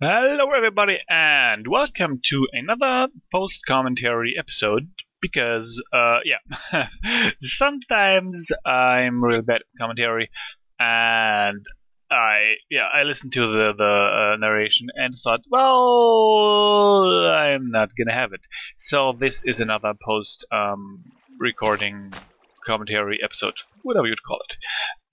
Hello, everybody, and welcome to another post commentary episode. Because, uh, yeah, sometimes I'm real bad at commentary, and I, yeah, I listened to the the uh, narration and thought, well, I'm not gonna have it. So this is another post um, recording commentary episode, whatever you'd call it.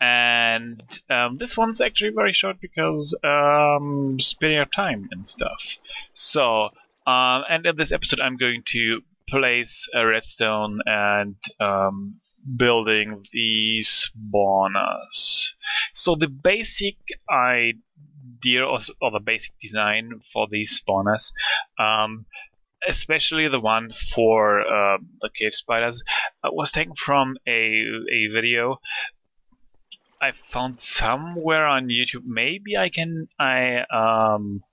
And um, this one's actually very short because um, spending of time and stuff. So, um, and in this episode, I'm going to place a redstone and um, building these spawners. So the basic idea or, or the basic design for these spawners um, especially the one for uh, the cave spiders, uh, was taken from a, a video I found somewhere on YouTube. Maybe I can I um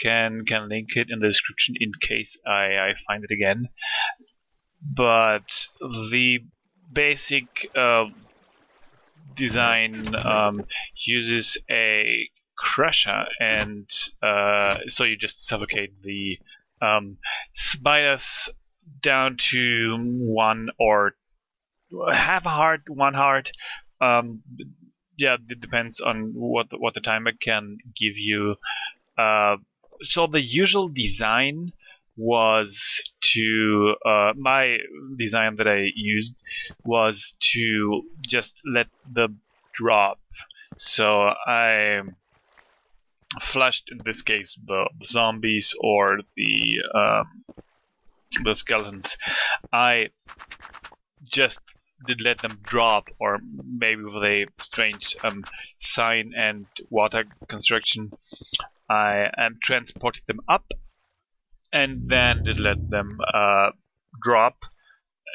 can can link it in the description in case I, I find it again. But the basic uh, design um, uses a crusher, and uh, so you just suffocate the um, spiders down to one or half a heart, one heart. Um, yeah, it depends on what what the timer can give you. Uh, so the usual design was to uh, my design that I used was to just let the drop. So I flushed in this case the, the zombies or the um, the skeletons. I just did let them drop, or maybe with a strange um, sign and water construction, I um, transported them up, and then did let them uh, drop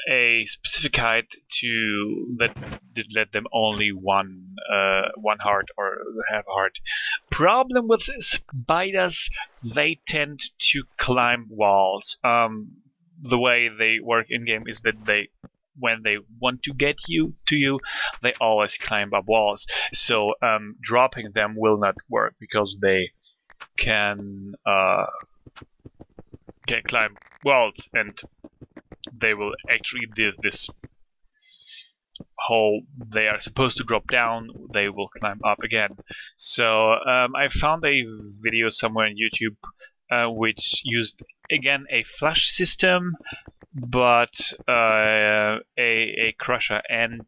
a specific height to that did let them only one uh, one heart or half heart. Problem with spiders, they tend to climb walls. Um, the way they work in game is that they when they want to get you to you, they always climb up walls. So um, dropping them will not work because they can uh, can climb walls and they will actually do this hole they are supposed to drop down they will climb up again so um, I found a video somewhere on YouTube uh, which used again a flush system but uh, a, a crusher. And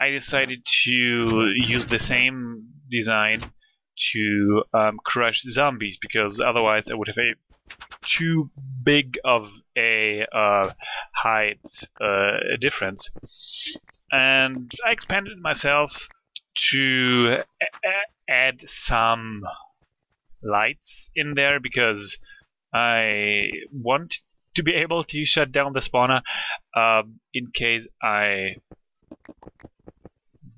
I decided to use the same design to um, crush zombies because otherwise I would have a too big of a uh, height uh, difference. And I expanded myself to add some lights in there because I want to be able to shut down the spawner um, in case I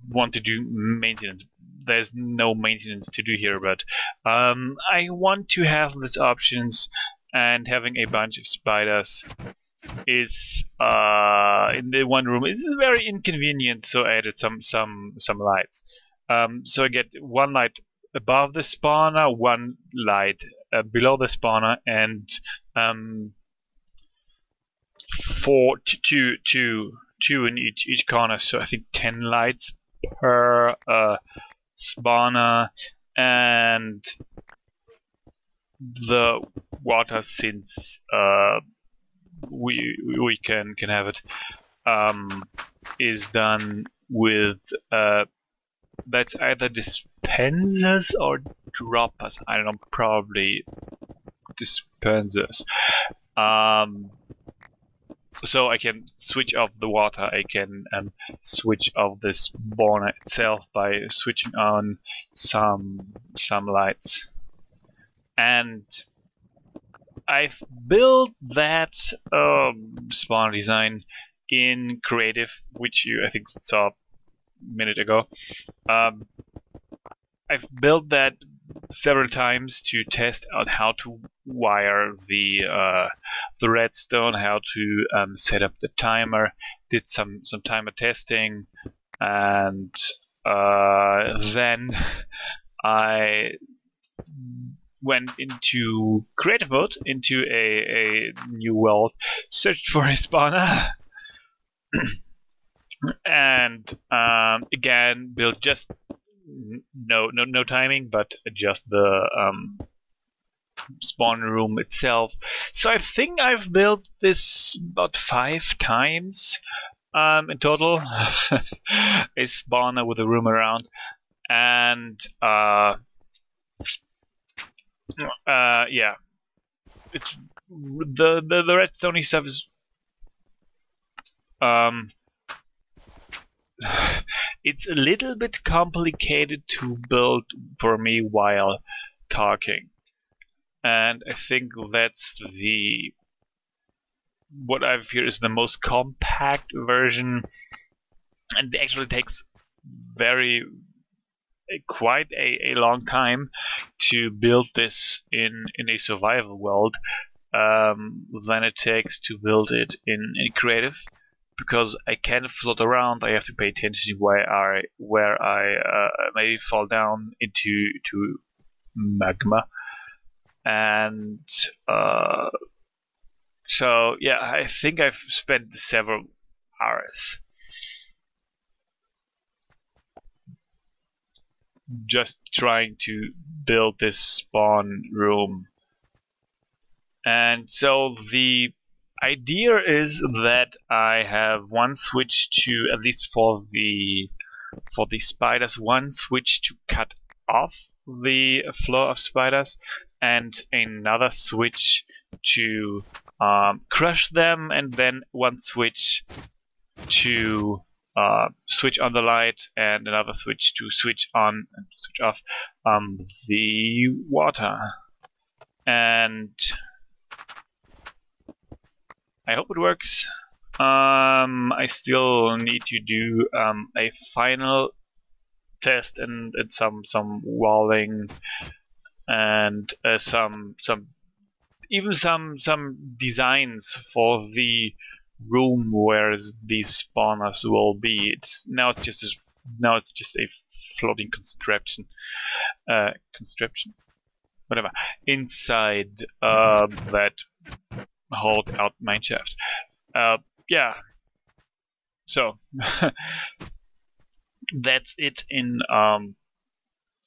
want to do maintenance. There's no maintenance to do here, but um, I want to have these options and having a bunch of spiders is uh, in the one room is very inconvenient. So I added some some some lights. Um, so I get one light above the spawner, one light uh, below the spawner, and um, four, two, two, two in each each corner. So I think ten lights per uh, spawner, and the water since uh, we we can can have it um, is done with uh, that's either dispensers or droppers. I don't know, probably dispensers. Um, so I can switch off the water. I can um, switch off the spawner itself by switching on some some lights. And I've built that um, spawner design in Creative, which you I think saw a minute ago. Um, I've built that several times to test out how to wire the uh, the redstone, how to um, set up the timer. Did some some timer testing, and uh, then I went into creative mode, into a, a new world, searched for a spawner, and um, again built just no no no timing, but just the um, spawn room itself. So I think I've built this about five times um, in total. a spawner with a room around, and uh, uh, yeah, it's the the, the redstone stuff is um it's a little bit complicated to build for me while talking. And I think that's the what I've here is the most compact version. And it actually takes very quite a, a long time to build this in in a survival world um, than it takes to build it in, in creative because I can't float around I have to pay attention where I where I uh, maybe fall down into to magma and uh, so yeah, I think I've spent several hours just trying to build this spawn room. And so the idea is that I have one switch to at least for the for the spiders one switch to cut off the flow of spiders and another switch to um, crush them, and then one switch to uh, switch on the light, and another switch to switch on and switch off um, the water. And I hope it works. Um, I still need to do um, a final test and, and some some walling and uh, some some even some some designs for the room where these spawners will be. It's now it's just a, now it's just a floating construction, uh, construction, whatever inside uh, that hold out mineshaft. Uh, yeah. So that's it in um,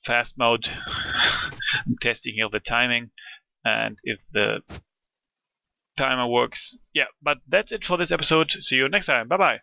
fast mode. I'm testing here the timing and if the timer works. Yeah, but that's it for this episode. See you next time. Bye bye.